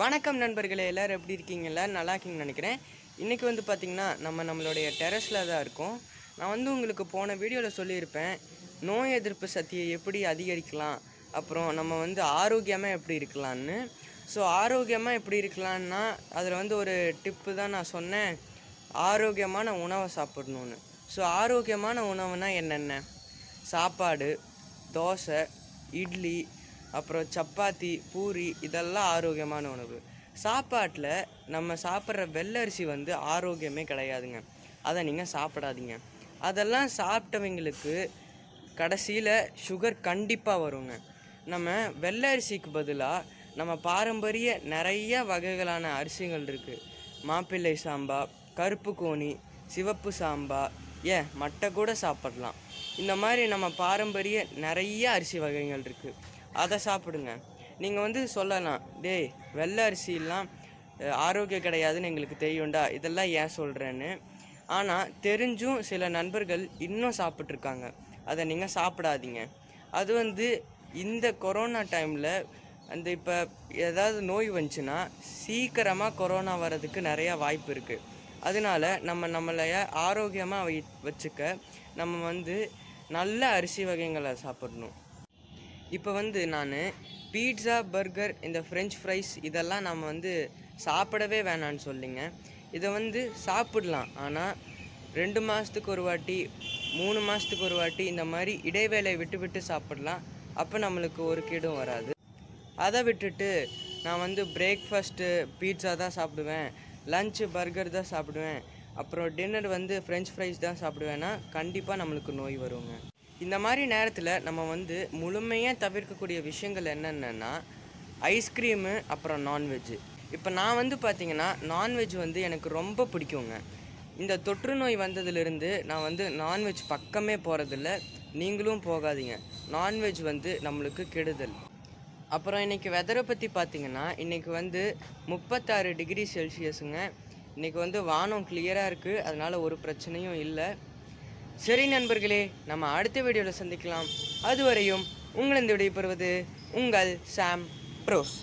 வணக்கம் நண்பர்களே எல்லோரும் எப்படி இருக்கீங்க? எல்லோரும் நல்லா இருக்கீங்கன்னு நினைக்கிறேன். இன்றைக்கி வந்து பார்த்திங்கன்னா நம்ம நம்மளுடைய டெரஸில் தான் இருக்கோம். நான் வந்து உங்களுக்கு போன வீடியோவில் சொல்லியிருப்பேன் நோய் எதிர்ப்பு சக்தியை எப்படி அதிகரிக்கலாம் அப்புறம் நம்ம வந்து ஆரோக்கியமாக எப்படி இருக்கலாம்னு. ஸோ ஆரோக்கியமாக எப்படி இருக்கலாம்னா அதில் வந்து ஒரு டிப்பு தான் நான் சொன்னேன். ஆரோக்கியமான உணவை சாப்பிடணும்னு. ஸோ ஆரோக்கியமான உணவுனால் என்னென்ன? சாப்பாடு தோசை இட்லி அப்புறம் சப்பாத்தி பூரி இதெல்லாம் ஆரோக்கியமான உணவு. சாப்பாட்டில் நம்ம சாப்பிட்ற வெள்ளரிசி வந்து ஆரோக்கியமே கிடையாதுங்க. அதை நீங்கள் சாப்பிடாதீங்க. அதெல்லாம் சாப்பிட்டவங்களுக்கு கடைசியில் சுகர் கண்டிப்பாக வருங்க. நம்ம வெள்ளை அரிசிக்கு பதிலாக நம்ம பாரம்பரிய நிறைய வகைகளான அரிசிகள் இருக்குது மாப்பிள்ளை சாம்பா கருப்பு கோணி சிவப்பு சாம்பா ஏன் மட்டை கூட சாப்பிடலாம். இந்த மாதிரி நம்ம பாரம்பரிய நிறைய அரிசி வகைகள் இருக்குது அதை சாப்பிடுங்க. நீங்கள் வந்து சொல்லலாம் டேய் வெள்ளை அரிசிலாம் ஆரோக்கியம் கிடையாதுன்னு எங்களுக்கு தெரியும்டா. இதெல்லாம் ஏன் சொல்கிறேன்னு ஆனால் தெரிஞ்சும் சில நண்பர்கள் இன்னும் சாப்பிட்ருக்காங்க அதை நீங்கள் சாப்பிடாதீங்க. அது வந்து இந்த கொரோனா டைமில் அந்த இப்போ ஏதாவது நோய் வந்துச்சுன்னா சீக்கிரமாக கொரோனா வர்றதுக்கு நிறையா வாய்ப்பு இருக்குது அதனால நம்ம நம்மளைய ஆரோக்கியமாக வை வச்சுக்க நம்ம வந்து நல்ல அரிசி வகைகளை சாப்பிடணும். இப்போ வந்து நான் பீட்சா பர்கர் இந்த ஃப்ரெஞ்ச் ஃப்ரைஸ் இதெல்லாம் நம்ம வந்து சாப்பிடவே வேணான்னு சொல்லிங்க. இதை வந்து சாப்பிடலாம். ஆனால் ரெண்டு மாதத்துக்கு ஒரு வாட்டி மூணு மாதத்துக்கு ஒரு வாட்டி இந்த மாதிரி இடைவேளை விட்டு விட்டு சாப்பிடலாம். அப்போ நம்மளுக்கு ஒரு கீடும் வராது. அதை விட்டுட்டு நான் வந்து பிரேக்ஃபாஸ்ட்டு பீட்சா தான் சாப்பிடுவேன். லஞ்சு பர்கர் தான் சாப்பிடுவேன். அப்புறம் டின்னர் வந்து ஃப்ரெஞ்ச் ஃப்ரைஸ் தான் சாப்பிடுவேன்னா கண்டிப்பாக நம்மளுக்கு நோய் வருங்க. இந்த மாதிரி நேரத்தில் நம்ம வந்து முழுமையாக தவிர்க்கக்கூடிய விஷயங்கள் என்னென்னா ஐஸ்கிரீமு அப்புறம் நான்வெஜ்ஜு இப்போ நான் வந்து பார்த்திங்கன்னா நான்வெஜ் வந்து எனக்கு ரொம்ப பிடிக்குங்க. இந்த தொற்று நோய் வந்ததுலேருந்து நான் வந்து நான்வெஜ் பக்கமே போகிறதில்ல நீங்களும் போகாதீங்க. நான்வெஜ் வந்து நம்மளுக்கு கெடுதல். அப்புறம் இன்றைக்கி வெதரை பற்றி பார்த்திங்கன்னா இன்றைக்கி வந்து முப்பத்தாறு டிகிரி செல்சியஸுங்க. இன்னைக்கு வந்து வானம் கிளியராக இருக்குது அதனால் ஒரு பிரச்சனையும் இல்லை. சரி நண்பர்களே நம்ம அடுத்த வீடியோவில் சந்திக்கலாம். அதுவரையும் உங்களிருந்து விடைபெறுவது உங்கள் சாம் ப்ரோஸ்